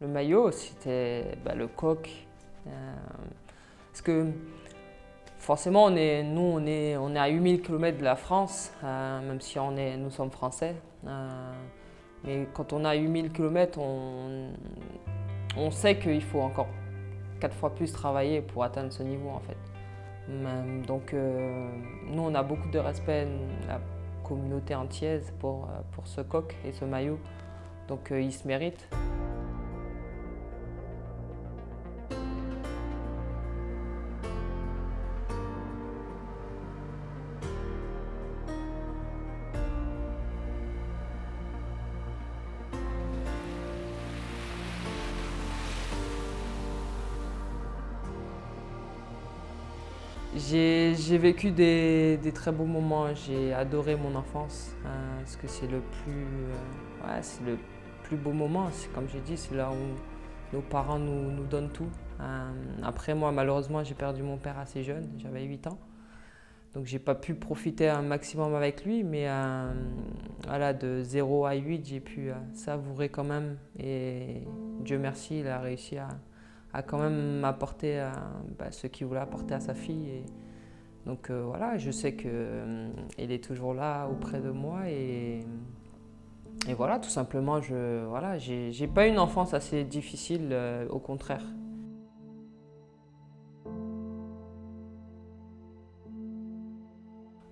Le maillot, c'était bah, le coq. Euh, parce que forcément, nous, on est, à 8000 km de la France, euh, même si nous sommes français. Euh, mais quand on a 8000 km, on, sait qu'il faut encore quatre fois plus travailler pour atteindre ce niveau en fait. Donc nous, on a beaucoup de respect, la communauté entière, pour ce coq et ce maillot. Donc il se mérite. J'ai vécu des, très beaux moments, j'ai adoré mon enfance, hein, parce que c'est le, plus, euh, le plus beau moment, comme j'ai dit, c'est là où nos parents nous, donnent tout. Hein. après moi, malheureusement, j'ai perdu mon père assez jeune, j'avais 8 ans. Donc j'ai pas pu profiter un maximum avec lui, mais euh, voilà, de 0 à 8, j'ai pu euh, savourer quand même. Et Dieu merci, il a réussi à, a quand même apporté bah, ce qu'il voulait apporter à sa fille. Donc euh, voilà, je sais qu'il euh, est toujours là auprès de moi et, et voilà, tout simplement, je voilà, j'ai pas une enfance assez difficile, euh, au contraire.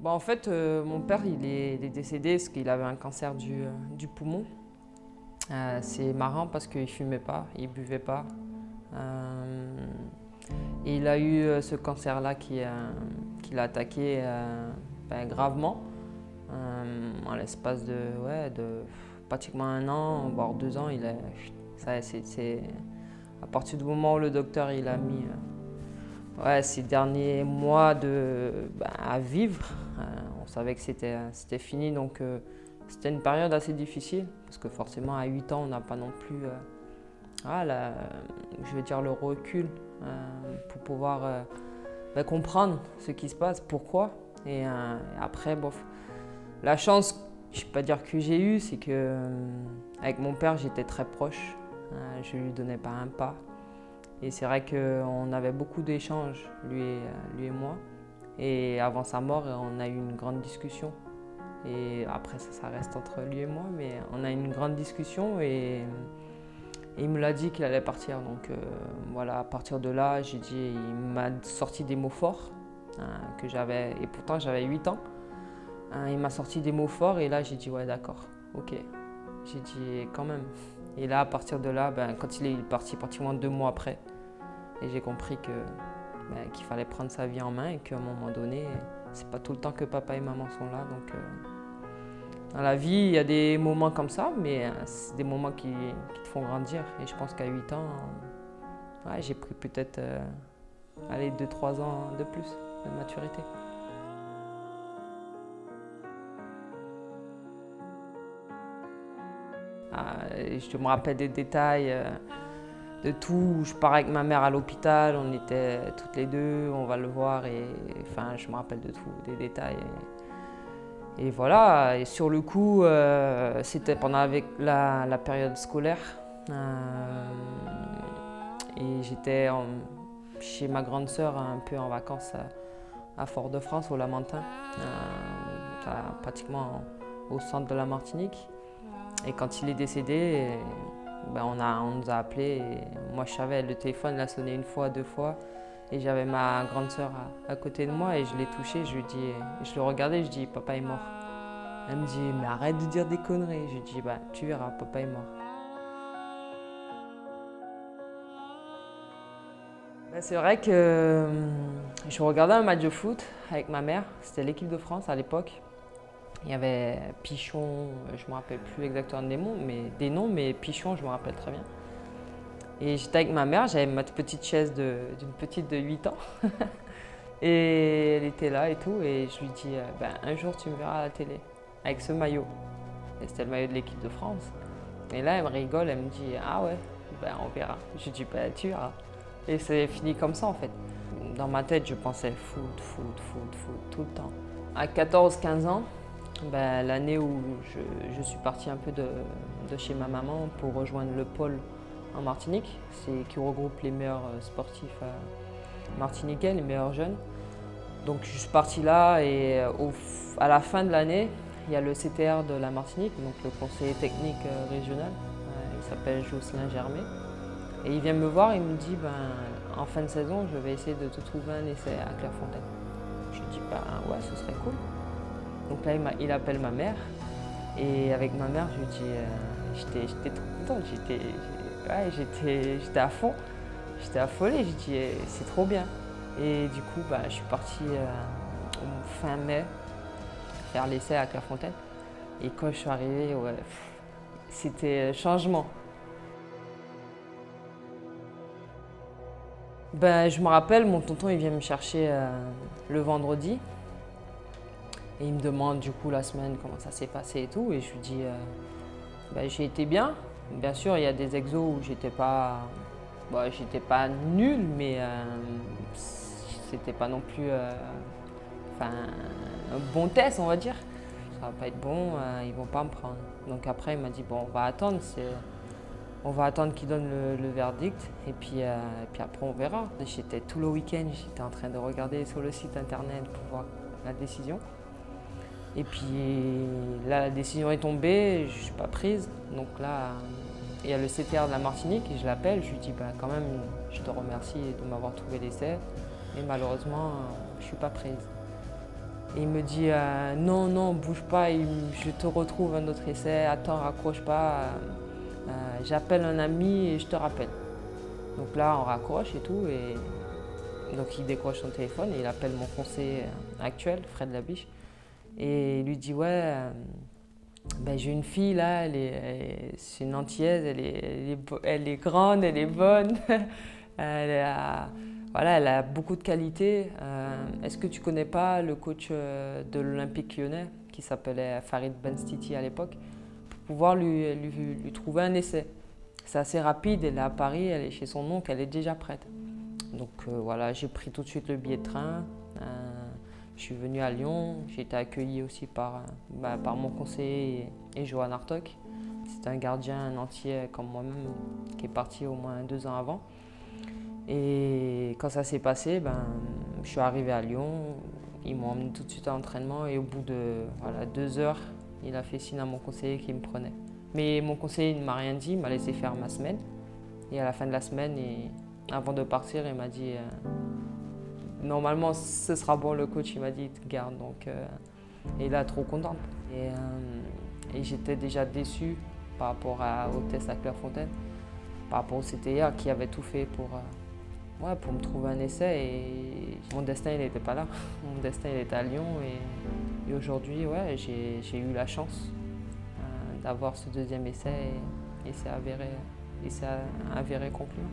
Bon, en fait, mon père, il est, décédé parce qu'il avait un cancer du, du poumon. c'est marrant parce qu'il fumait pas, il buvait pas. Euh, il a eu euh, ce cancer-là qui, l'a attaqué euh, ben, gravement en l'espace de, pratiquement un an, voire deux ans. Il c'est, à partir du moment où le docteur il a mis ouais, ces derniers mois ben, à vivre, on savait que c'était, c'était fini. Donc c'était une période assez difficile parce que forcément à 8 ans on n'a pas non plus ah, je veux dire le recul euh, pour pouvoir euh, ben, comprendre ce qui se passe, pourquoi. Et, après, bof, la chance, je ne peux pas dire que j'ai eue, c'est que avec mon père, j'étais très proche. je ne lui donnais pas un pas. Et c'est vrai qu'on avait beaucoup d'échanges, lui et, lui et moi. Et avant sa mort, on a eu une grande discussion. Et après, ça, ça reste entre lui et moi, mais on a eu une grande discussion et et il me l'a dit qu'il allait partir. Donc euh, voilà, à partir de là, j'ai dit, il m'a sorti des mots forts hein, que j'avais, et pourtant j'avais 8 ans. Hein, il m'a sorti des mots forts et là j'ai dit ouais d'accord, ok. J'ai dit quand même. Et là à partir de là, ben, quand il est parti pratiquement deux mois après, et j'ai compris que ben, qu'il fallait prendre sa vie en main et qu'à un moment donné, c'est pas tout le temps que papa et maman sont là. Donc euh, dans la vie, il y a des moments comme ça, mais euh, c'est des moments qui, te font grandir. Et je pense qu'à 8 ans, j'ai pris peut-être 2-3 ans de plus de maturité. Ah, je me rappelle des détails euh, de tout. Je pars avec ma mère à l'hôpital, on était toutes les deux, on va le voir et enfin, je me rappelle de tout, des détails. Voilà, et sur le coup, euh, c'était pendant la, période scolaire. Euh, et j'étais chez ma grande sœur un peu en vacances à, Fort-de-France, au Lamentin, euh, pratiquement au centre de la Martinique. Et quand il est décédé, ben on, a, on nous a appelés. moi, je savais, le téléphone a sonné une fois, deux fois. Et j'avais ma grande sœur à, côté de moi et je l'ai touchée, je lui dis, je le regardais, je dis papa est mort. Elle me dit mais arrête de dire des conneries. Je lui dis bah tu verras, papa est mort. Bah, c'est vrai que hum, je regardais un match de foot avec ma mère, c'était l'équipe de France à l'époque. Il y avait Pichon, je ne me rappelle plus exactement des noms, mais des noms, mais Pichon, je me rappelle très bien. Et j'étais avec ma mère, j'avais ma petite chaise d'une petite de 8 ans. et elle était là et tout. Et je lui dis, euh, ben, un jour tu me verras à la télé avec ce maillot. Et c'était le maillot de l'équipe de France. Et là, elle me rigole, elle me dit, ah ouais, ben, on verra. Je dis, ben, tu verras. Et c'est fini comme ça en fait. Dans ma tête, je pensais foot, foot, foot, foot, tout le temps. À 14-15 ans, ben, l'année où je, suis partie un peu de, chez ma maman pour rejoindre le pôle en Martinique, qui regroupe les meilleurs sportifs martiniquais, les meilleurs jeunes. Donc je suis parti là et à la fin de l'année, il y a le CTR de la Martinique, donc le conseiller technique régional, il s'appelle Jocelyn Germé. Et il vient me voir et il me dit ben, en fin de saison, je vais essayer de te trouver un essai à Clairefontaine. Je dis ben ouais, ce serait cool. Donc là, il, appelle ma mère. Et avec ma mère, je lui dis euh, j'étais trop contente, j'étais à fond, j'étais affolée. Je dis c'est trop bien. Et du coup, bah, je suis partie euh, fin mai faire l'essai à Clairefontaine. Et quand je suis arrivée, ouais, c'était changement. Ben, je me rappelle, mon tonton il vient me chercher euh, le vendredi. Et il me demande du coup la semaine comment ça s'est passé et tout. Et je lui dis, euh, ben, j'ai été bien. Bien sûr, il y a des exos où j'étais pas, bon, j'étais pas nul, mais euh, c'était pas non plus un bon test, on va dire. Ça va pas être bon, ils vont pas me prendre. Donc après, il m'a dit, bon, on va attendre. On va attendre qu'il donne le, verdict et puis, euh, puis après on verra. J'étais tout le week-end, j'étais en train de regarder sur le site internet pour voir la décision. Et puis là, la décision est tombée, je ne suis pas prise. Donc là, il y a le CTR de la Martinique et je l'appelle. Je lui dis bah, quand même, je te remercie de m'avoir trouvé l'essai, mais malheureusement, je ne suis pas prise. Et il me dit euh, non, non, bouge pas, je te retrouve un autre essai, attends, raccroche pas. Euh, j'appelle un ami et je te rappelle. Donc là, on raccroche et tout. Et donc il décroche son téléphone et il appelle mon conseiller actuel, Fred Labiche. Et il lui dit Ouais, euh, ben, j'ai une fille là, c'est une antillaise, elle est, elle est, grande, elle est bonne. elle, a, voilà, elle a beaucoup de qualités. Euh, est-ce que tu connais pas le coach de l'Olympique lyonnais qui s'appelait Farid Benstiti à l'époque? Pouvoir lui, trouver un essai. C'est assez rapide, elle est à Paris, elle est chez son oncle, elle est déjà prête. Donc euh, voilà, j'ai pris tout de suite le billet de train. Je suis venu à Lyon, j'ai été accueilli aussi par, bah, par mon conseiller et, Johan Artok. C'est un gardien un entier comme moi-même qui est parti au moins deux ans avant. Et quand ça s'est passé, ben, je suis arrivé à Lyon, ils m'ont emmené tout de suite à l'entraînement et au bout de voilà, deux heures, il a fait signe à mon conseiller qui me prenait. Mais mon conseiller ne m'a rien dit, il m'a laissé faire ma semaine. Et à la fin de la semaine, et avant de partir, il m'a dit euh, Normalement, ce sera bon, le coach, il m'a dit garde. Donc, euh, et là, trop contente. Et, euh, et j'étais déjà déçue par rapport au test à Clairefontaine, par rapport au CTA qui avait tout fait pour, ouais, pour me trouver un essai. Et mon destin, il n'était pas là. Mon destin, il était à Lyon. Et, et aujourd'hui, ouais, j'ai eu la chance euh, d'avoir ce deuxième essai et, c'est avéré, avéré concluant.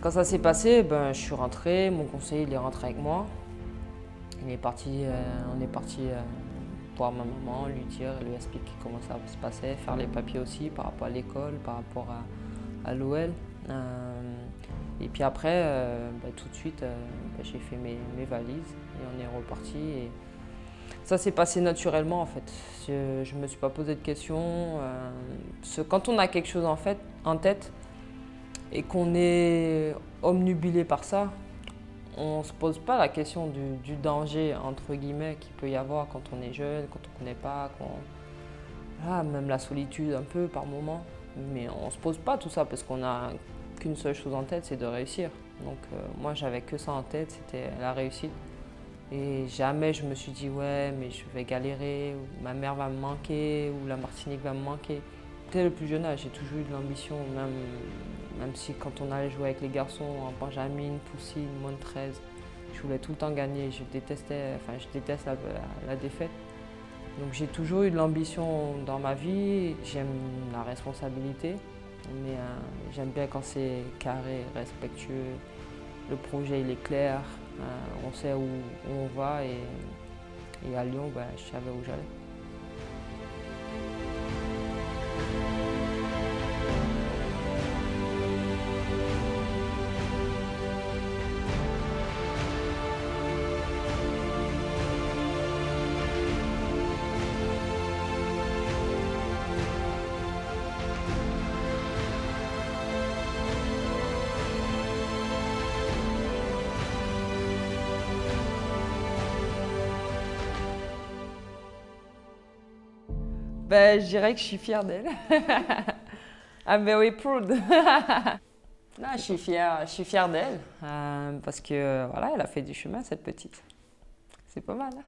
Quand ça s'est passé, ben, je suis rentré, mon conseiller il est rentré avec moi. Il est parti, euh, on est parti euh, voir ma maman, lui dire, lui expliquer comment ça se passait, faire les papiers aussi par rapport à l'école, par rapport à, l'OL. et puis après, ben, tout de suite, ben, j'ai fait mes, valises et on est reparti. Ça s'est passé naturellement en fait. Je ne me suis pas posé de questions. Euh, quand on a quelque chose en, fait, en tête et qu'on est omnubilé par ça, on ne se pose pas la question du, danger entre guillemets qu'il peut y avoir quand on est jeune, quand on ne connaît pas, quand... même la solitude un peu par moment. Mais on ne se pose pas tout ça parce qu'on n'a qu'une seule chose en tête, c'est de réussir. Donc euh, moi j'avais que ça en tête, c'était la réussite. Et jamais je me suis dit, ouais, mais je vais galérer, ou ma mère va me manquer, ou la Martinique va me manquer. Dès le plus jeune âge, j'ai toujours eu de l'ambition, même, même si quand on allait jouer avec les garçons en Benjamin, Poussine, moins de 13, je voulais tout le temps gagner. Je détestais, enfin, je déteste la, défaite. Donc j'ai toujours eu de l'ambition dans ma vie. J'aime la responsabilité, mais j'aime bien quand c'est carré, respectueux. Le projet il est clair, euh, on sait où, on va et, à Lyon, ben, je savais où j'allais. Ben, Je dirais que je suis fière d'elle. I'm very proud. non, je suis fière, je suis fière d'elle euh, parce que voilà, elle a fait du chemin cette petite. C'est pas mal. Hein.